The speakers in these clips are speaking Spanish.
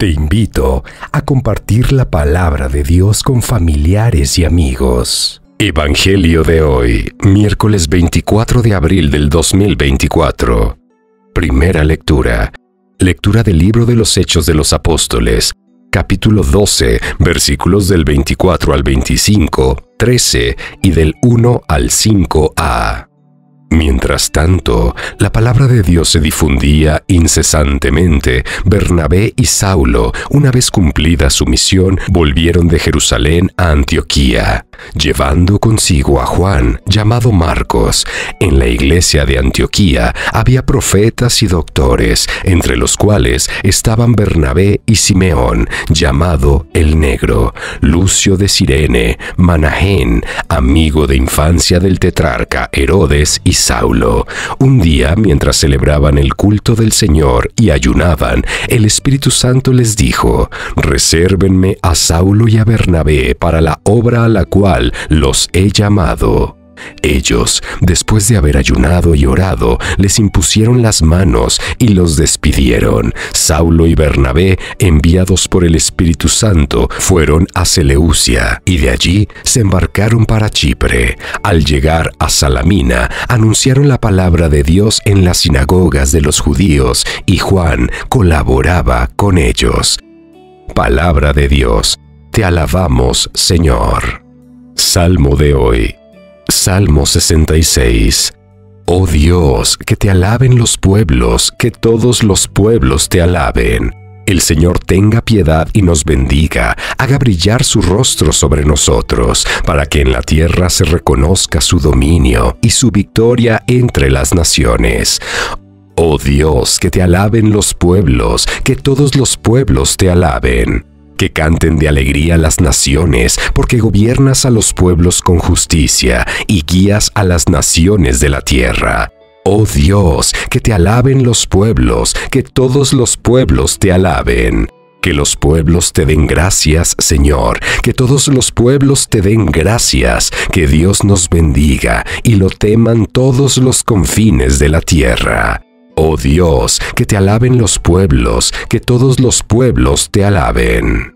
Te invito a compartir la palabra de Dios con familiares y amigos. Evangelio de hoy, miércoles 24 de abril del 2024. Primera lectura. Lectura del libro de los Hechos de los Apóstoles, capítulo 12, versículos del 24 al 25, 13 y del 1 al 5a. Mientras tanto, la palabra de Dios se difundía incesantemente. Bernabé y Saulo, una vez cumplida su misión, volvieron de Jerusalén a Antioquía, llevando consigo a Juan, llamado Marcos. En la iglesia de Antioquía había profetas y doctores, entre los cuales estaban Bernabé y Simeón, llamado el Negro, Lucio de Sirene, Manahén, amigo de infancia del tetrarca Herodes y Saulo. Un día, mientras celebraban el culto del Señor y ayunaban, el Espíritu Santo les dijo, Resérvenme a Saulo y a Bernabé para la obra a la cual los he llamado. Ellos, después de haber ayunado y orado, les impusieron las manos y los despidieron. Saulo y Bernabé, enviados por el Espíritu Santo, fueron a Seleucia y de allí se embarcaron para Chipre. Al llegar a Salamina, anunciaron la palabra de Dios en las sinagogas de los judíos y Juan colaboraba con ellos. Palabra de Dios, te alabamos, Señor. Salmo de hoy. Salmo 66. Oh Dios, que te alaben los pueblos, que todos los pueblos te alaben. El Señor tenga piedad y nos bendiga, haga brillar su rostro sobre nosotros, para que en la tierra se reconozca su dominio y su victoria entre las naciones. Oh Dios, que te alaben los pueblos, que todos los pueblos te alaben que canten de alegría las naciones, porque gobiernas a los pueblos con justicia y guías a las naciones de la tierra. Oh Dios, que te alaben los pueblos, que todos los pueblos te alaben. Que los pueblos te den gracias, Señor, que todos los pueblos te den gracias, que Dios nos bendiga y lo teman todos los confines de la tierra. Oh Dios, que te alaben los pueblos, que todos los pueblos te alaben.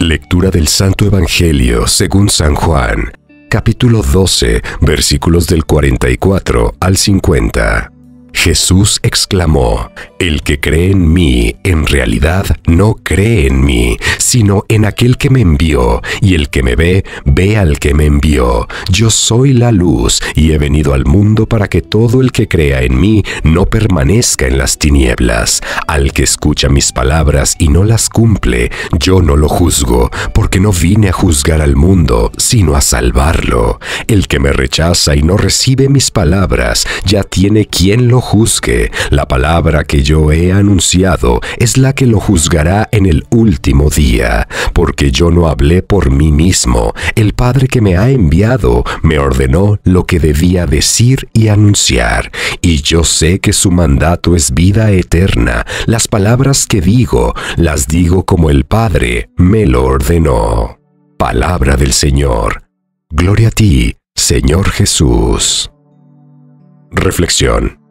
Lectura del Santo Evangelio según San Juan, capítulo 12, versículos del 44 al 50. Jesús exclamó, El que cree en mí, en realidad no cree en mí, sino en aquel que me envió, y el que me ve, ve al que me envió. Yo soy la luz, y he venido al mundo para que todo el que crea en mí no permanezca en las tinieblas. Al que escucha mis palabras y no las cumple, yo no lo juzgo, porque no vine a juzgar al mundo, sino a salvarlo. El que me rechaza y no recibe mis palabras, ya tiene quien lo juzgue. La palabra que yo he anunciado es la que lo juzgará en el último día, porque yo no hablé por mí mismo. El Padre que me ha enviado me ordenó lo que debía decir y anunciar, y yo sé que su mandato es vida eterna. Las palabras que digo, las digo como el Padre me lo ordenó. Palabra del Señor. Gloria a ti, Señor Jesús. Reflexión.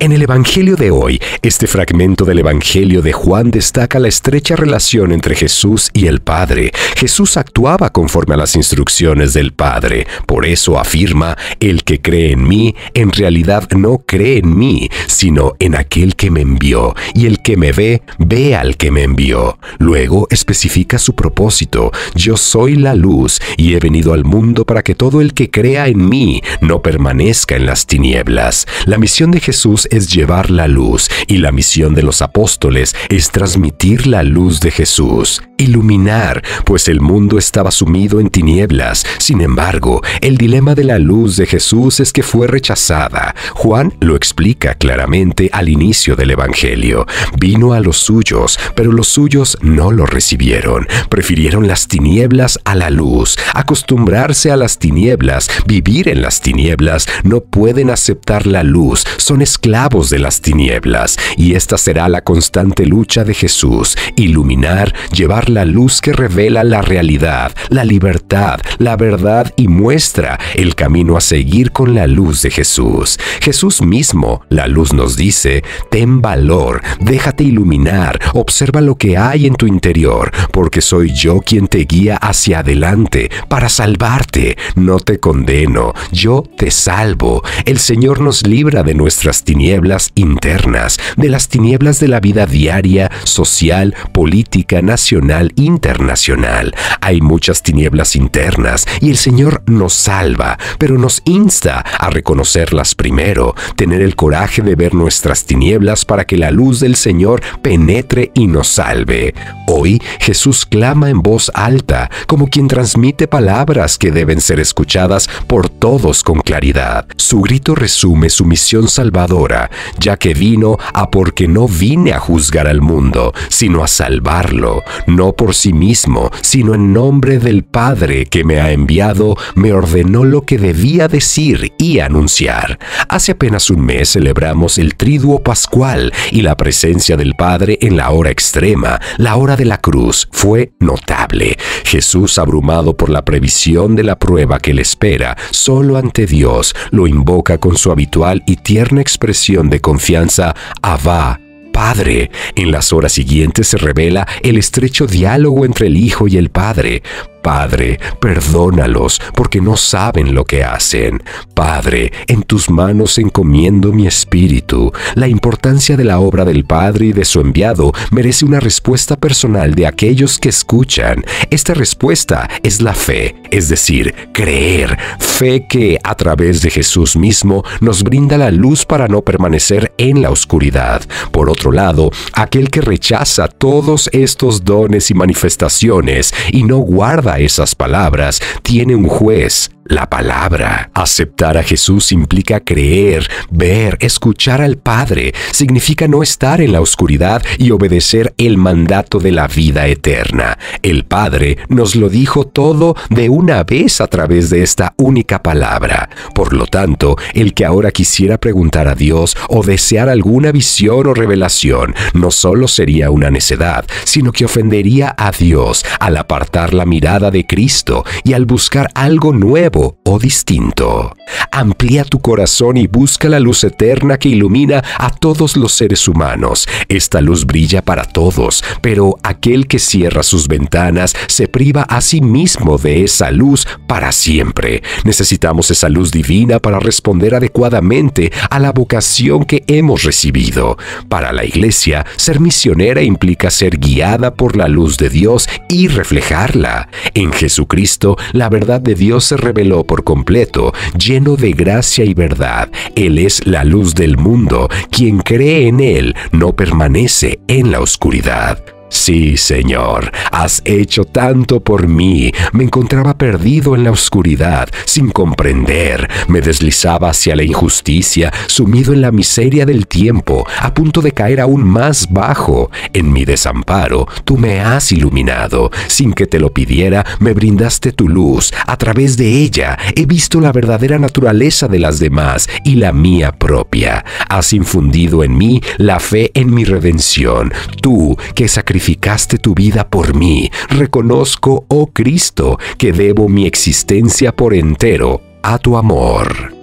En el Evangelio de hoy, este fragmento del Evangelio de Juan destaca la estrecha relación entre Jesús y el Padre. Jesús actuaba conforme a las instrucciones del Padre. Por eso afirma, el que cree en mí, en realidad no cree en mí, sino en aquel que me envió. Y el que me ve, ve al que me envió. Luego especifica su propósito. Yo soy la luz y he venido al mundo para que todo el que crea en mí no permanezca en las tinieblas. La misión de Jesús es llevar la luz y la misión de los apóstoles es transmitir la luz de Jesús, iluminar, pues el mundo estaba sumido en tinieblas. Sin embargo, el dilema de la luz de Jesús es que fue rechazada. Juan lo explica claramente al inicio del Evangelio. Vino a los suyos, pero los suyos no lo recibieron. Prefirieron las tinieblas a la luz. Acostumbrarse a las tinieblas, vivir en las tinieblas, no pueden aceptar la luz, son esclavos de las tinieblas, y esta será la constante lucha de Jesús, iluminar, llevar la luz que revela la realidad, la libertad, la verdad y muestra el camino a seguir con la luz de Jesús. Jesús mismo, la luz nos dice, ten valor, déjate iluminar, observa lo que hay en tu interior, porque soy yo quien te guía hacia adelante para salvarte. No te condeno, yo te salvo. El Señor nos libra de nuestras tinieblas internas, de las tinieblas de la vida diaria, social, política, nacional, internacional. Hay muchas tinieblas internas y el Señor nos salva, pero nos insta a reconocerlas primero, tener el coraje de ver nuestras tinieblas para que la luz del Señor penetre y nos salve. Hoy Jesús clama en voz alta, como quien transmite palabras que deben ser escuchadas por todos con claridad. Su grito resume su misión salvadora, ya que vino a porque no vine a juzgar al mundo, sino a salvarlo, no por sí mismo, sino en nombre del Padre que me ha enviado, me ordenó lo que debía decir y anunciar. Hace apenas un mes celebramos el triduo pascual y la presencia del Padre en la hora extrema, la hora de la cruz, fue notable. Jesús, abrumado por la previsión de la prueba que le espera, solo ante Dios, lo invoca con su habitual y tierna expresión de confianza, Abba, Padre. En las horas siguientes se revela el estrecho diálogo entre el Hijo y el Padre. Padre, perdónalos porque no saben lo que hacen. Padre, en tus manos encomiendo mi espíritu. La importancia de la obra del Padre y de su enviado merece una respuesta personal de aquellos que escuchan. Esta respuesta es la fe, es decir, creer. Fe que, a través de Jesús mismo, nos brinda la luz para no permanecer en la oscuridad. Por otro lado, aquel que rechaza todos estos dones y manifestaciones y no guarda esas palabras tiene un juez la palabra. Aceptar a Jesús implica creer, ver, escuchar al Padre. Significa no estar en la oscuridad y obedecer el mandato de la vida eterna. El Padre nos lo dijo todo de una vez a través de esta única palabra. Por lo tanto, el que ahora quisiera preguntar a Dios o desear alguna visión o revelación no solo sería una necedad, sino que ofendería a Dios al apartar la mirada de Cristo y al buscar algo nuevo o distinto. Amplía tu corazón y busca la luz eterna que ilumina a todos los seres humanos. Esta luz brilla para todos, pero aquel que cierra sus ventanas se priva a sí mismo de esa luz para siempre. Necesitamos esa luz divina para responder adecuadamente a la vocación que hemos recibido. Para la iglesia, ser misionera implica ser guiada por la luz de Dios y reflejarla. En Jesucristo, la verdad de Dios se revela por completo, lleno de gracia y verdad. Él es la luz del mundo. Quien cree en Él no permanece en la oscuridad. Sí, Señor, has hecho tanto por mí. Me encontraba perdido en la oscuridad, sin comprender. Me deslizaba hacia la injusticia, sumido en la miseria del tiempo, a punto de caer aún más bajo. En mi desamparo, tú me has iluminado. Sin que te lo pidiera, me brindaste tu luz. A través de ella he visto la verdadera naturaleza de las demás y la mía propia. Has infundido en mí la fe en mi redención. Tú, que sacrificaste sacrificaste tu vida por mí. Reconozco, oh Cristo, que debo mi existencia por entero a tu amor.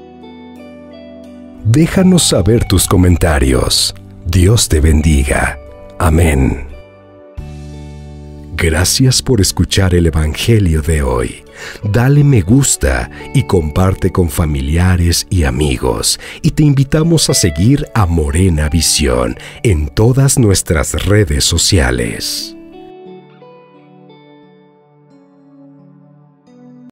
Déjanos saber tus comentarios. Dios te bendiga. Amén. Gracias por escuchar el Evangelio de hoy. Dale me gusta y comparte con familiares y amigos. Y te invitamos a seguir a Morena Visión en todas nuestras redes sociales.